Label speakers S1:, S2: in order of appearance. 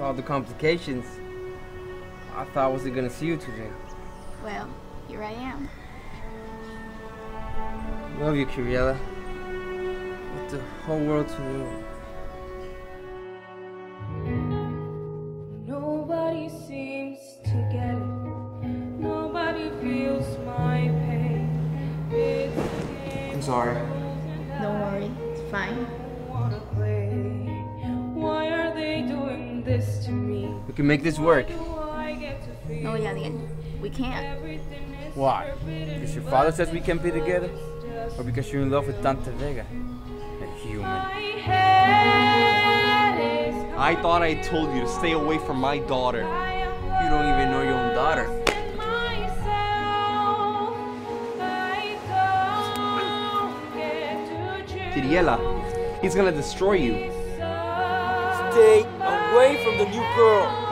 S1: all the complications, I thought I wasn't gonna see you today.
S2: Well, here I am.
S1: Love you, Kiriela. With the whole world to know.
S3: Nobody seems to get it. Nobody feels my pain. It's a game
S1: I'm sorry.
S2: Don't worry, it's fine.
S3: This to me?
S1: We can make this work.
S3: Do I get to feel
S2: No, Yadian, we can't.
S1: Why? Because your father says we can't be together? Or because you're in love with Dante Vega? A human.
S3: my head is
S4: I thought I told you to stay away from my daughter.
S1: You don't even know your own daughter.
S3: myself. I don't get to choose.
S4: Kiriela, he's gonna destroy you.
S1: Stay away from the new girl.